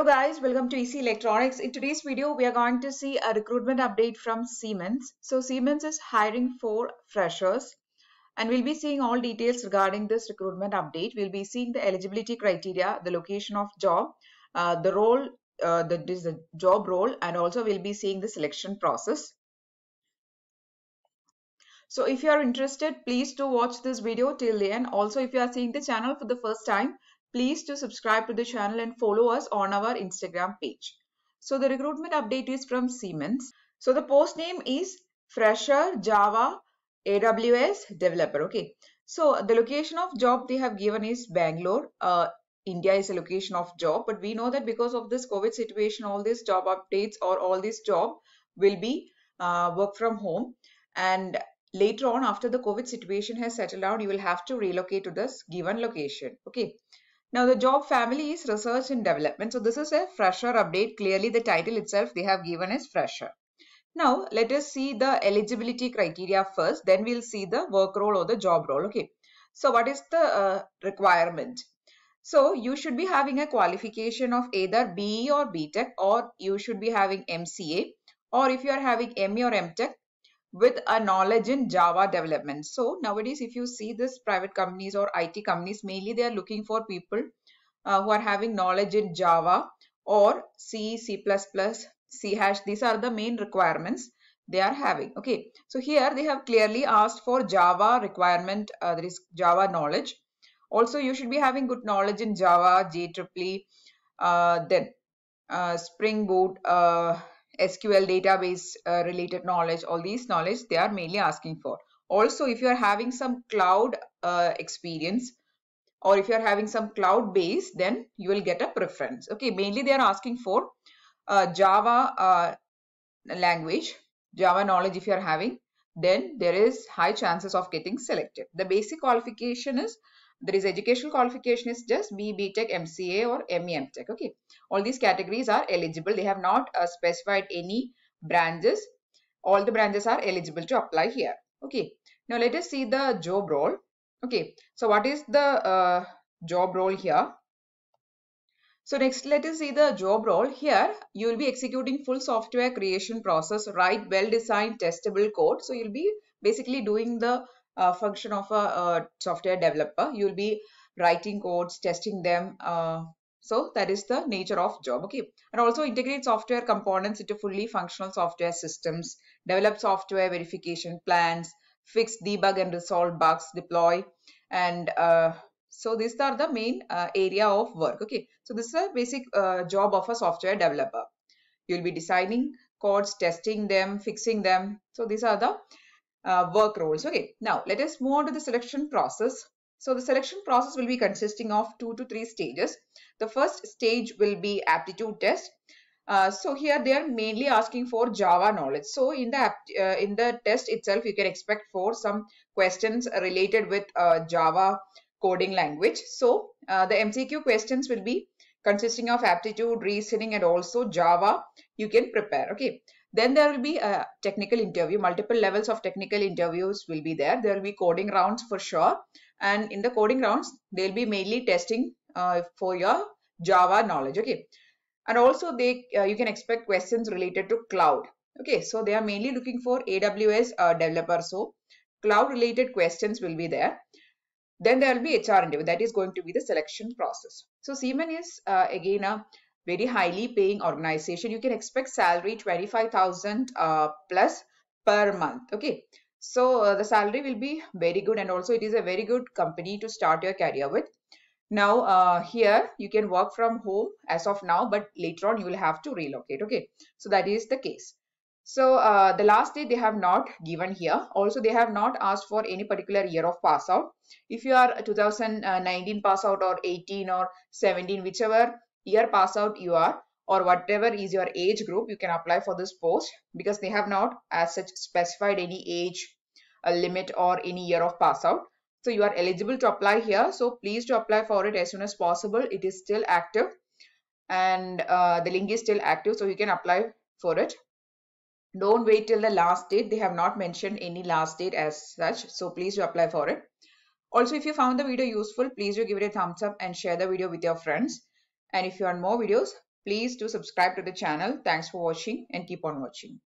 Hello guys, welcome to Easy Electronics. In today's video, we are going to see a recruitment update from Siemens. So Siemens is hiring for freshers and we'll be seeing all details regarding this recruitment update. We'll be seeing the eligibility criteria, the location of job, uh, the role, uh, the, the job role and also we'll be seeing the selection process. So if you are interested, please do watch this video till the end. Also, if you are seeing the channel for the first time, please do subscribe to the channel and follow us on our Instagram page. So the recruitment update is from Siemens. So the post name is Fresher Java AWS Developer. Okay. So the location of job they have given is Bangalore. Uh, India is a location of job, but we know that because of this COVID situation, all these job updates or all this job will be uh, work from home. And later on, after the COVID situation has settled down, you will have to relocate to this given location. Okay. Now the job family is research and development. So this is a fresher update. Clearly the title itself they have given is fresher. Now let us see the eligibility criteria first. Then we'll see the work role or the job role. Okay. So what is the uh, requirement? So you should be having a qualification of either BE or BTech or you should be having MCA or if you are having ME or MTech with a knowledge in Java development. So nowadays, if you see this private companies or IT companies, mainly they are looking for people uh, who are having knowledge in Java or C, C++, C hash. These are the main requirements they are having. Okay, so here they have clearly asked for Java requirement. Uh, there is Java knowledge. Also, you should be having good knowledge in Java, JEE, uh, then uh, Spring Boot, uh, SQL database uh, related knowledge, all these knowledge they are mainly asking for. Also, if you are having some cloud uh, experience or if you are having some cloud base, then you will get a preference. Okay, mainly they are asking for uh, Java uh, language, Java knowledge if you are having, then there is high chances of getting selected. The basic qualification is there is educational qualification is just B, B Tech, MCA or ME, MTech. Okay. All these categories are eligible. They have not uh, specified any branches. All the branches are eligible to apply here. Okay. Now let us see the job role. Okay. So what is the uh, job role here? So next, let us see the job role. Here, you will be executing full software creation process, write well-designed testable code. So you'll be basically doing the uh, function of a, a, software developer. You'll be writing codes, testing them. Uh, so that is the nature of job. Okay. And also integrate software components into fully functional software systems, develop software verification plans, fix, debug and resolve bugs, deploy. And uh, so these are the main uh, area of work. Okay. So this is a basic uh, job of a software developer. You'll be designing codes, testing them, fixing them. So these are the uh, work roles. Okay, now let us move on to the selection process. So the selection process will be consisting of two to three stages. The first stage will be aptitude test. Uh, so here they are mainly asking for Java knowledge. So in the uh, in the test itself, you can expect for some questions related with uh, Java coding language. So uh, the MCQ questions will be consisting of aptitude, reasoning, and also Java. You can prepare. Okay. Then there will be a technical interview. Multiple levels of technical interviews will be there. There will be coding rounds for sure. And in the coding rounds, they'll be mainly testing uh, for your Java knowledge. Okay. And also they uh, you can expect questions related to cloud. Okay. So they are mainly looking for AWS uh, developers. So cloud related questions will be there. Then there will be HR interview. That is going to be the selection process. So Siemens is uh, again a very highly paying organization. You can expect salary 25000 uh, plus per month. Okay. So uh, the salary will be very good and also it is a very good company to start your career with. Now uh, here you can work from home as of now but later on you will have to relocate. Okay. So that is the case so uh, the last date they have not given here. Also they have not asked for any particular year of pass out. If you are 2019 pass out or 18 or 17 whichever year pass out you are or whatever is your age group you can apply for this post because they have not as such specified any age a limit or any year of pass out. So you are eligible to apply here. So please to apply for it as soon as possible. It is still active and uh, the link is still active so you can apply for it don't wait till the last date they have not mentioned any last date as such so please to apply for it also if you found the video useful please do give it a thumbs up and share the video with your friends and if you want more videos, Please do subscribe to the channel. Thanks for watching and keep on watching.